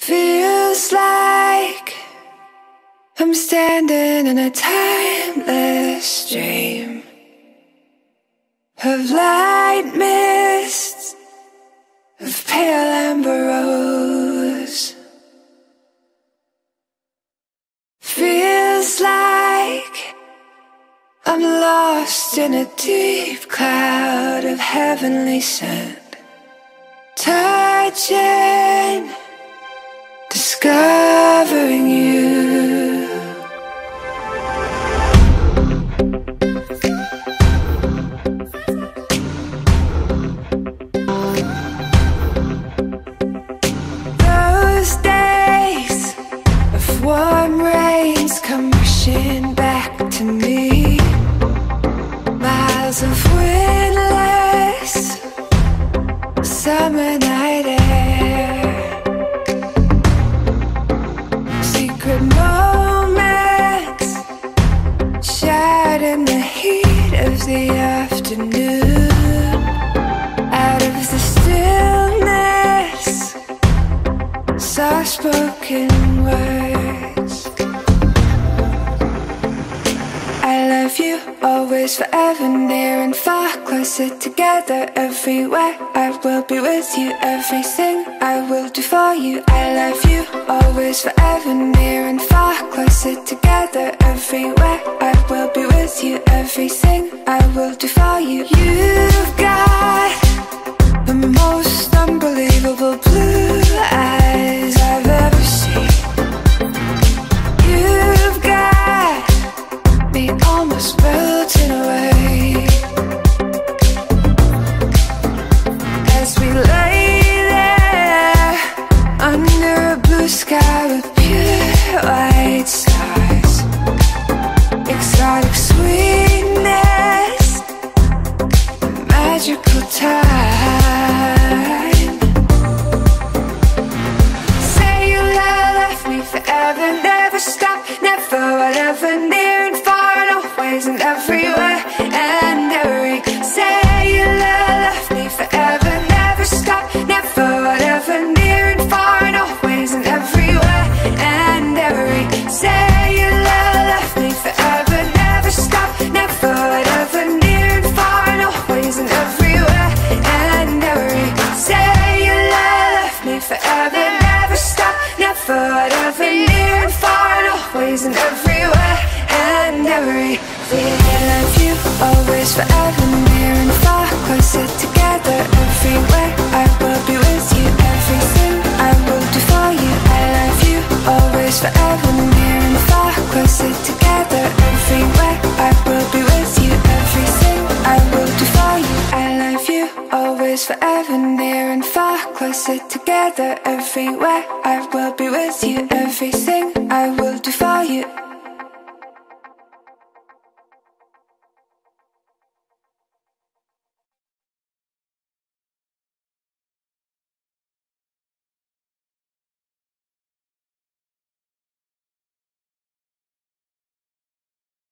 Feels like I'm standing in a timeless dream of light mists, of pale amber rose. Feels like I'm lost in a deep cloud of heavenly scent, touching discovering you. Those days of warm rains come rushing back to me. Miles of windless the afternoon. Out of the stillness, soft spoken words. Love you always, forever, near and far, closer together everywhere. I will be with you, everything I will do for you. I love you always, forever, near and far, closer together everywhere. I will be with you, everything I will do for you. You've got forever, never stop, never, whatever, near and far, and always and everywhere everywhere and every. I love you always, forever, near and far, closer together everywhere. I will be with you, everything I will do for you. I love you always, forever, near and far, closer together everywhere. I will be with you, everything I will do for you. I love you always, forever, near and far, closer together everywhere. I will be with you, everything I will do for you.